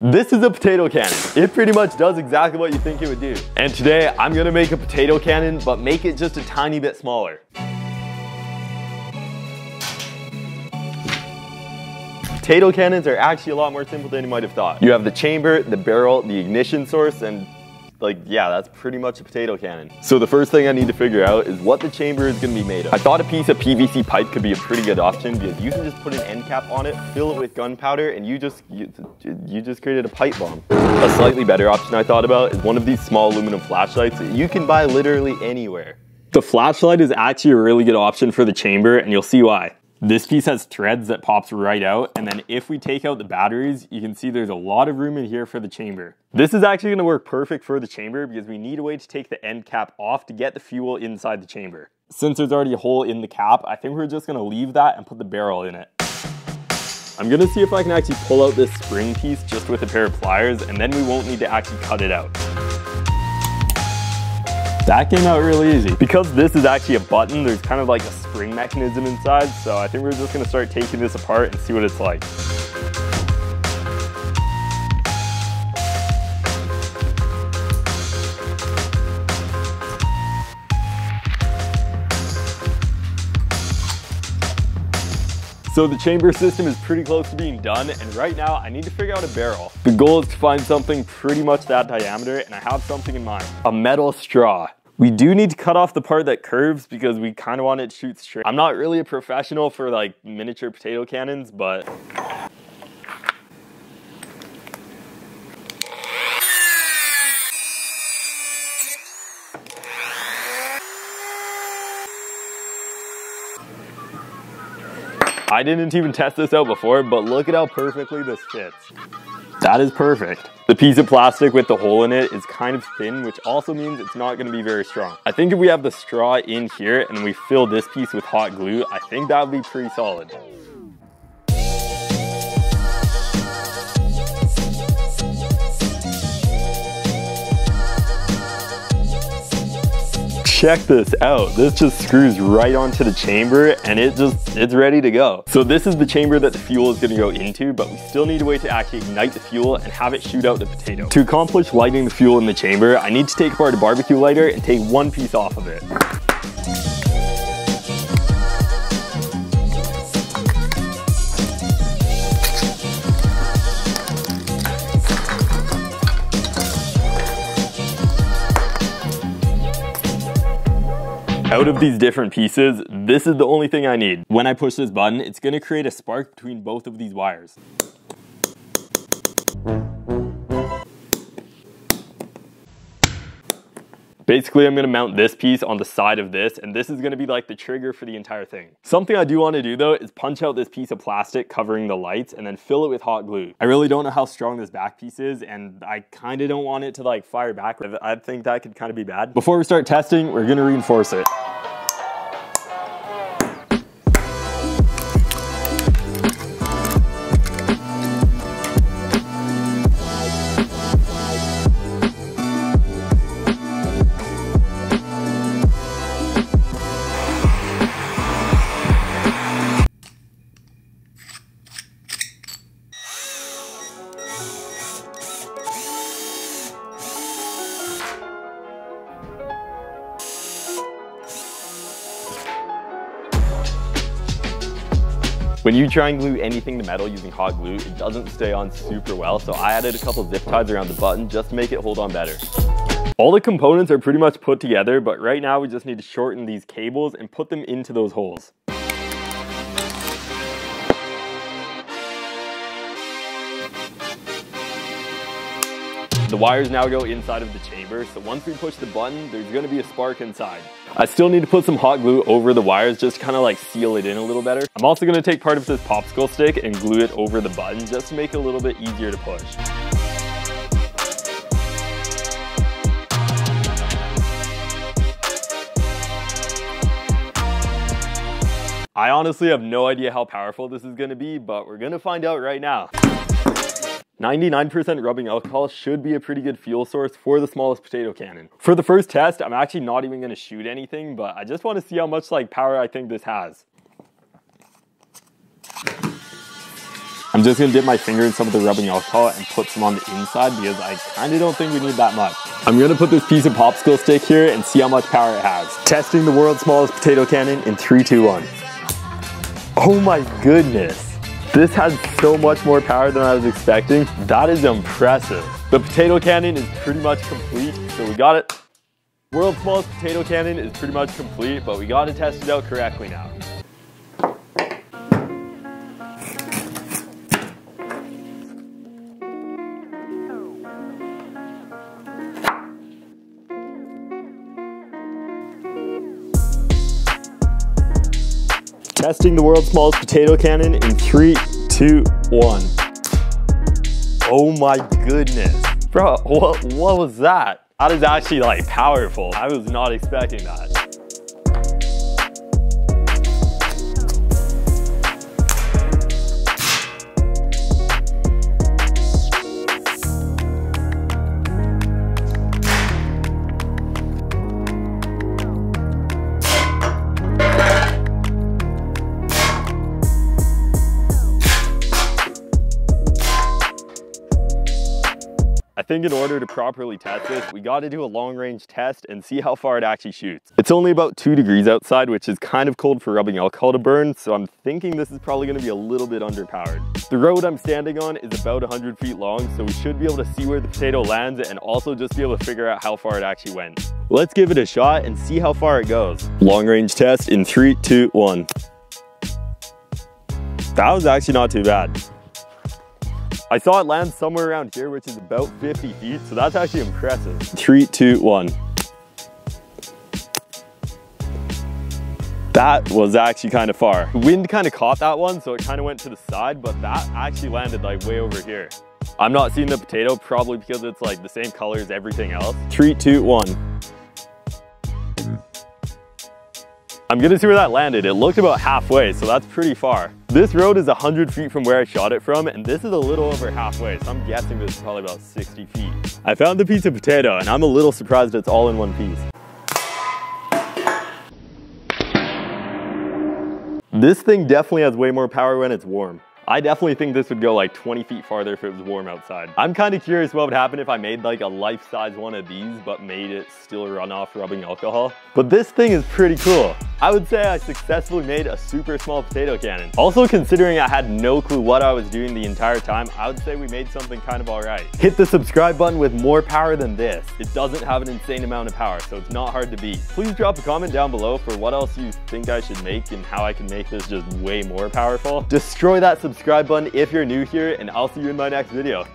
This is a potato cannon. It pretty much does exactly what you think it would do. And today I'm gonna make a potato cannon, but make it just a tiny bit smaller. Potato cannons are actually a lot more simple than you might have thought. You have the chamber, the barrel, the ignition source, and like, yeah, that's pretty much a potato cannon. So the first thing I need to figure out is what the chamber is gonna be made of. I thought a piece of PVC pipe could be a pretty good option because you can just put an end cap on it, fill it with gunpowder, and you just, you, you just created a pipe bomb. A slightly better option I thought about is one of these small aluminum flashlights that you can buy literally anywhere. The flashlight is actually a really good option for the chamber, and you'll see why. This piece has threads that pops right out, and then if we take out the batteries, you can see there's a lot of room in here for the chamber. This is actually gonna work perfect for the chamber because we need a way to take the end cap off to get the fuel inside the chamber. Since there's already a hole in the cap, I think we're just gonna leave that and put the barrel in it. I'm gonna see if I can actually pull out this spring piece just with a pair of pliers, and then we won't need to actually cut it out. That came out really easy. Because this is actually a button, there's kind of like a spring mechanism inside, so I think we're just gonna start taking this apart and see what it's like. So the chamber system is pretty close to being done, and right now I need to figure out a barrel. The goal is to find something pretty much that diameter, and I have something in mind. A metal straw. We do need to cut off the part that curves because we kind of want it to shoot straight. I'm not really a professional for like miniature potato cannons, but I didn't even test this out before, but look at how perfectly this fits. That is perfect. The piece of plastic with the hole in it is kind of thin, which also means it's not gonna be very strong. I think if we have the straw in here and we fill this piece with hot glue, I think that would be pretty solid. Check this out. This just screws right onto the chamber and it just, it's ready to go. So this is the chamber that the fuel is gonna go into, but we still need a way to actually ignite the fuel and have it shoot out the potato. To accomplish lighting the fuel in the chamber, I need to take apart a barbecue lighter and take one piece off of it. Out of these different pieces, this is the only thing I need. When I push this button, it's gonna create a spark between both of these wires. Basically, I'm gonna mount this piece on the side of this, and this is gonna be like the trigger for the entire thing. Something I do wanna do though is punch out this piece of plastic covering the lights and then fill it with hot glue. I really don't know how strong this back piece is, and I kinda don't want it to like fire back. I think that could kinda be bad. Before we start testing, we're gonna reinforce it. When you try and glue anything to metal using hot glue, it doesn't stay on super well, so I added a couple zip ties around the button just to make it hold on better. All the components are pretty much put together, but right now we just need to shorten these cables and put them into those holes. The wires now go inside of the chamber, so once we push the button, there's gonna be a spark inside. I still need to put some hot glue over the wires just to kind of like seal it in a little better. I'm also gonna take part of this popsicle stick and glue it over the button just to make it a little bit easier to push. I honestly have no idea how powerful this is gonna be, but we're gonna find out right now. 99% rubbing alcohol should be a pretty good fuel source for the smallest potato cannon. For the first test, I'm actually not even gonna shoot anything, but I just wanna see how much like power I think this has. I'm just gonna dip my finger in some of the rubbing alcohol and put some on the inside because I kinda don't think we need that much. I'm gonna put this piece of popsicle stick here and see how much power it has. Testing the world's smallest potato cannon in three, two, one. Oh my goodness. This has so much more power than I was expecting. That is impressive. The potato cannon is pretty much complete, so we got it. World's smallest potato cannon is pretty much complete, but we gotta test it out correctly now. Testing the world's smallest potato cannon in three, two, one. Oh my goodness. Bro, what, what was that? That is actually like powerful. I was not expecting that. Think in order to properly test this, we got to do a long range test and see how far it actually shoots. It's only about two degrees outside, which is kind of cold for rubbing alcohol to burn, so I'm thinking this is probably gonna be a little bit underpowered. The road I'm standing on is about 100 feet long, so we should be able to see where the potato lands and also just be able to figure out how far it actually went. Let's give it a shot and see how far it goes. Long range test in three, two, one. That was actually not too bad. I saw it land somewhere around here, which is about 50 feet, so that's actually impressive. Three, two, one. That was actually kind of far. The wind kind of caught that one, so it kind of went to the side, but that actually landed like way over here. I'm not seeing the potato, probably because it's like the same color as everything else. Three, two, one. I'm gonna see where that landed. It looked about halfway, so that's pretty far. This road is 100 feet from where I shot it from, and this is a little over halfway, so I'm guessing this is probably about 60 feet. I found the piece of potato, and I'm a little surprised it's all in one piece. This thing definitely has way more power when it's warm. I definitely think this would go like 20 feet farther if it was warm outside. I'm kind of curious what would happen if I made like a life-size one of these, but made it still run off rubbing alcohol. But this thing is pretty cool. I would say I successfully made a super small potato cannon. Also considering I had no clue what I was doing the entire time, I would say we made something kind of all right. Hit the subscribe button with more power than this. It doesn't have an insane amount of power, so it's not hard to beat. Please drop a comment down below for what else you think I should make and how I can make this just way more powerful. Destroy that subscribe subscribe button if you're new here, and I'll see you in my next video.